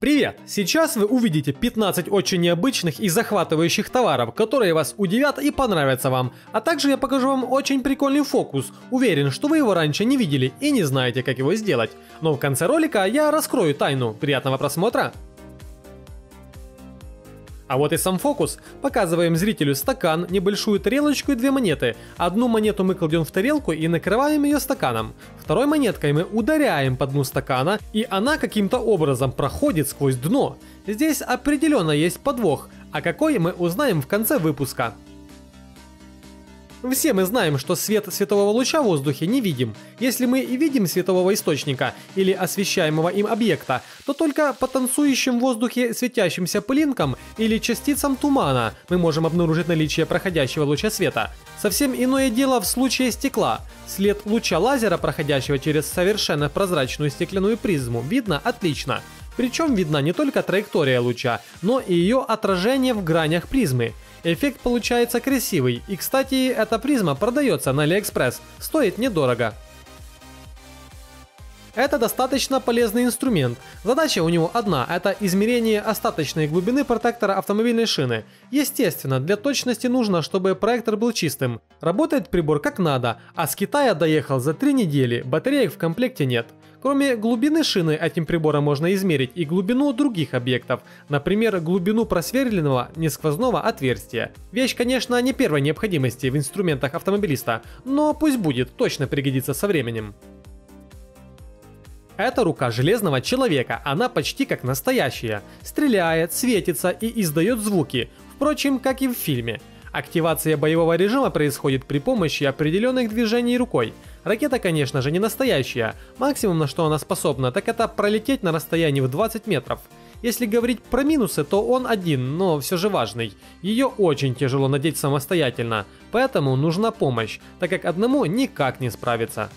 Привет! Сейчас вы увидите 15 очень необычных и захватывающих товаров, которые вас удивят и понравятся вам. А также я покажу вам очень прикольный фокус. Уверен, что вы его раньше не видели и не знаете, как его сделать. Но в конце ролика я раскрою тайну. Приятного просмотра! А вот и сам фокус. Показываем зрителю стакан, небольшую тарелочку и две монеты. Одну монету мы кладем в тарелку и накрываем ее стаканом. Второй монеткой мы ударяем по дну стакана, и она каким-то образом проходит сквозь дно. Здесь определенно есть подвох, а какой мы узнаем в конце выпуска. Все мы знаем, что свет светового луча в воздухе не видим. Если мы и видим светового источника или освещаемого им объекта, то только по танцующим в воздухе светящимся пылинкам или частицам тумана мы можем обнаружить наличие проходящего луча света. Совсем иное дело в случае стекла. След луча лазера, проходящего через совершенно прозрачную стеклянную призму, видно отлично. Причем видна не только траектория луча, но и ее отражение в гранях призмы. Эффект получается красивый, и кстати, эта призма продается на AliExpress, стоит недорого. Это достаточно полезный инструмент. Задача у него одна – это измерение остаточной глубины протектора автомобильной шины. Естественно, для точности нужно, чтобы проектор был чистым. Работает прибор как надо, а с Китая доехал за 3 недели, батареек в комплекте нет. Кроме глубины шины этим прибором можно измерить и глубину других объектов, например, глубину просверленного несквозного отверстия. Вещь, конечно, не первой необходимости в инструментах автомобилиста, но пусть будет, точно пригодится со временем. Это рука железного человека, она почти как настоящая. Стреляет, светится и издает звуки, впрочем, как и в фильме. Активация боевого режима происходит при помощи определенных движений рукой – Ракета, конечно же, не настоящая. Максимум, на что она способна, так это пролететь на расстоянии в 20 метров. Если говорить про минусы, то он один, но все же важный. Ее очень тяжело надеть самостоятельно, поэтому нужна помощь, так как одному никак не справиться.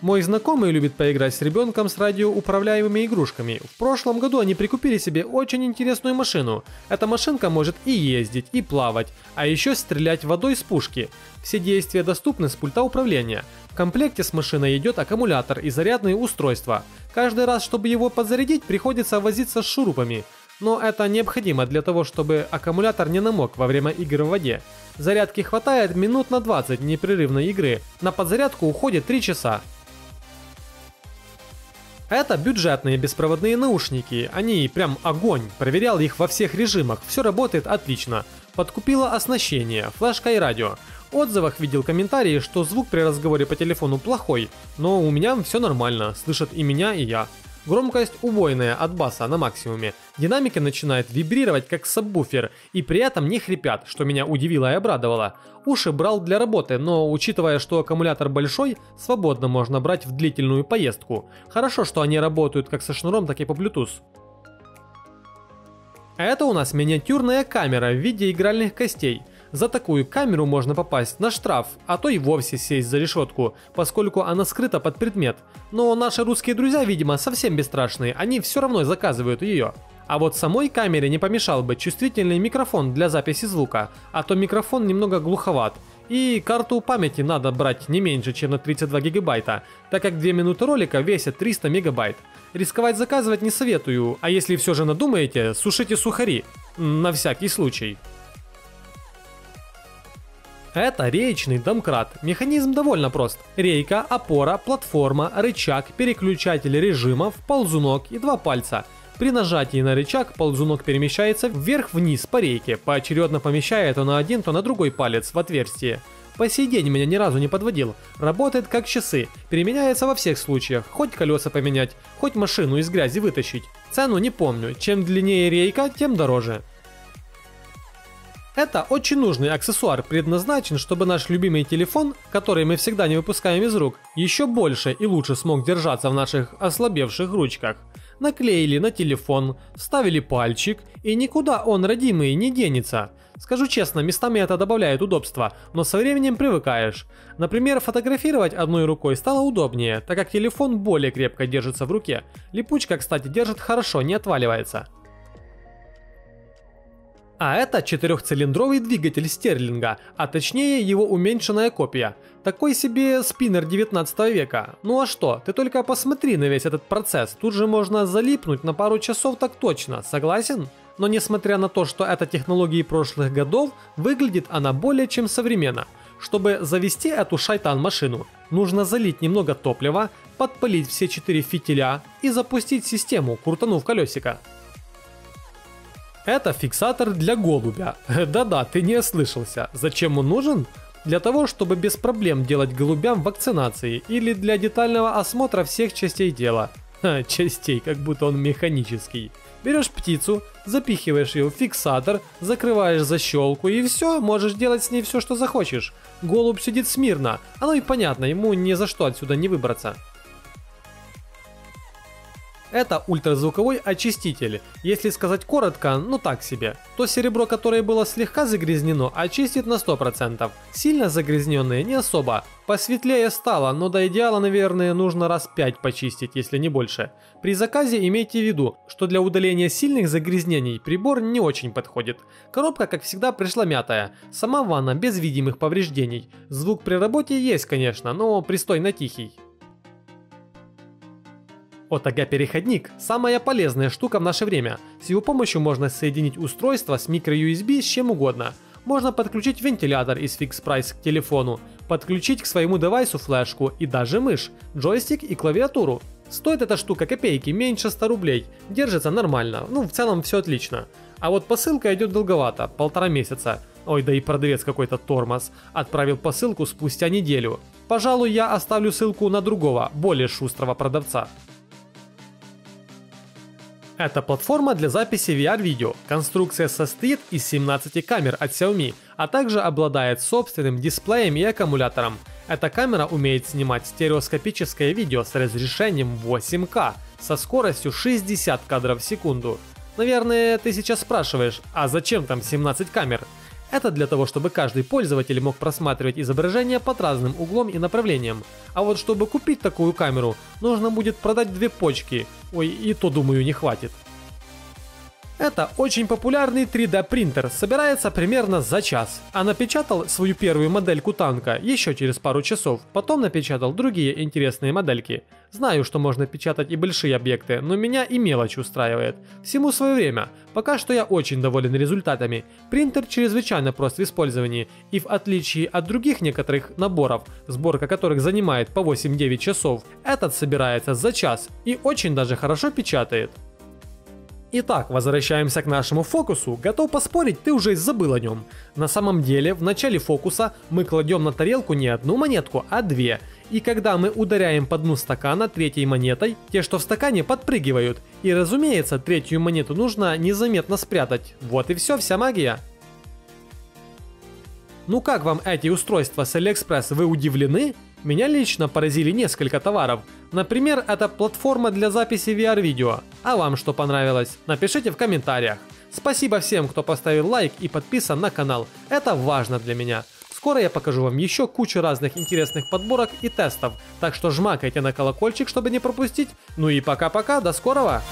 Мой знакомый любит поиграть с ребенком с радиоуправляемыми игрушками. В прошлом году они прикупили себе очень интересную машину. Эта машинка может и ездить, и плавать, а еще стрелять водой с пушки. Все действия доступны с пульта управления. В комплекте с машиной идет аккумулятор и зарядные устройства. Каждый раз, чтобы его подзарядить, приходится возиться с шурупами. Но это необходимо для того, чтобы аккумулятор не намок во время игр в воде. Зарядки хватает минут на 20 непрерывной игры. На подзарядку уходит 3 часа. Это бюджетные беспроводные наушники, они прям огонь, проверял их во всех режимах, все работает отлично. Подкупила оснащение, флешка и радио. В отзывах видел комментарии, что звук при разговоре по телефону плохой, но у меня все нормально, слышат и меня, и я. Громкость убойная от баса на максимуме. Динамики начинают вибрировать как сабвуфер и при этом не хрипят, что меня удивило и обрадовало. Уши брал для работы, но учитывая, что аккумулятор большой, свободно можно брать в длительную поездку. Хорошо, что они работают как со шнуром, так и по Bluetooth. Это у нас миниатюрная камера в виде игральных костей – за такую камеру можно попасть на штраф, а то и вовсе сесть за решетку, поскольку она скрыта под предмет. Но наши русские друзья, видимо, совсем бесстрашные, они все равно заказывают ее. А вот самой камере не помешал бы чувствительный микрофон для записи звука, а то микрофон немного глуховат. И карту памяти надо брать не меньше, чем на 32 гигабайта, так как 2 минуты ролика весят 300 мегабайт. Рисковать заказывать не советую, а если все же надумаете, сушите сухари. На всякий случай. Это реечный домкрат. Механизм довольно прост. Рейка, опора, платформа, рычаг, переключатель режимов, ползунок и два пальца. При нажатии на рычаг ползунок перемещается вверх-вниз по рейке, поочередно помещая то на один, то на другой палец в отверстие. По сей день меня ни разу не подводил. Работает как часы, переменяется во всех случаях, хоть колеса поменять, хоть машину из грязи вытащить. Цену не помню, чем длиннее рейка, тем дороже. Это очень нужный аксессуар, предназначен, чтобы наш любимый телефон, который мы всегда не выпускаем из рук, еще больше и лучше смог держаться в наших ослабевших ручках. Наклеили на телефон, вставили пальчик, и никуда он, родимый, не денется. Скажу честно, местами это добавляет удобства, но со временем привыкаешь. Например, фотографировать одной рукой стало удобнее, так как телефон более крепко держится в руке. Липучка, кстати, держит хорошо, не отваливается. А это четырехцилиндровый двигатель Стерлинга, а точнее его уменьшенная копия. Такой себе спиннер 19 века. Ну а что, ты только посмотри на весь этот процесс, тут же можно залипнуть на пару часов так точно, согласен? Но несмотря на то, что это технологии прошлых годов, выглядит она более чем современно. Чтобы завести эту шайтан-машину, нужно залить немного топлива, подпалить все четыре фитиля и запустить систему, крутанув колесико. Это фиксатор для голубя. Да-да, ты не ослышался. Зачем он нужен? Для того, чтобы без проблем делать голубям вакцинации или для детального осмотра всех частей тела. Ха, частей, как будто он механический. Берешь птицу, запихиваешь ее в фиксатор, закрываешь защелку и все, можешь делать с ней все, что захочешь. Голубь сидит смирно, оно и понятно, ему ни за что отсюда не выбраться. Это ультразвуковой очиститель. Если сказать коротко, ну так себе. То серебро, которое было слегка загрязнено, очистит на 100%. Сильно загрязненное не особо. Посветлее стало, но до идеала, наверное, нужно раз 5 почистить, если не больше. При заказе имейте в виду, что для удаления сильных загрязнений прибор не очень подходит. Коробка, как всегда, пришла мятая. Сама ванна без видимых повреждений. Звук при работе есть, конечно, но пристойно тихий. OTG-переходник – самая полезная штука в наше время. С его помощью можно соединить устройство с microUSB с чем угодно. Можно подключить вентилятор из Fix-Price к телефону, подключить к своему девайсу флешку и даже мышь, джойстик и клавиатуру. Стоит эта штука копейки, меньше 100 рублей, держится нормально, ну в целом все отлично. А вот посылка идет долговато, полтора месяца. Ой, да и продавец какой-то тормоз. Отправил посылку спустя неделю. Пожалуй, я оставлю ссылку на другого, более шустрого продавца. Это платформа для записи VR-видео. Конструкция состоит из 17 камер от Xiaomi, а также обладает собственным дисплеем и аккумулятором. Эта камера умеет снимать стереоскопическое видео с разрешением 8К со скоростью 60 кадров в секунду. Наверное, ты сейчас спрашиваешь, а зачем там 17 камер? Это для того, чтобы каждый пользователь мог просматривать изображение под разным углом и направлением. А вот чтобы купить такую камеру, нужно будет продать две почки. Ой, и то думаю не хватит. Это очень популярный 3D принтер, собирается примерно за час. А напечатал свою первую модельку танка еще через пару часов, потом напечатал другие интересные модельки. Знаю, что можно печатать и большие объекты, но меня и мелочь устраивает. Всему свое время. Пока что я очень доволен результатами. Принтер чрезвычайно прост в использовании, и в отличие от других некоторых наборов, сборка которых занимает по 8-9 часов, этот собирается за час и очень даже хорошо печатает. Итак, возвращаемся к нашему фокусу. Готов поспорить, ты уже забыл о нем. На самом деле, в начале фокуса мы кладем на тарелку не одну монетку, а две. И когда мы ударяем по дну стакана третьей монетой, те, что в стакане, подпрыгивают. И разумеется, третью монету нужно незаметно спрятать. Вот и все, вся магия. Ну как вам эти устройства с AliExpress, вы удивлены? Меня лично поразили несколько товаров. Например, это платформа для записи VR-видео. А вам что понравилось? Напишите в комментариях. Спасибо всем, кто поставил лайк и подписан на канал. Это важно для меня. Скоро я покажу вам еще кучу разных интересных подборок и тестов, так что жмакайте на колокольчик, чтобы не пропустить. Ну и пока-пока, до скорого!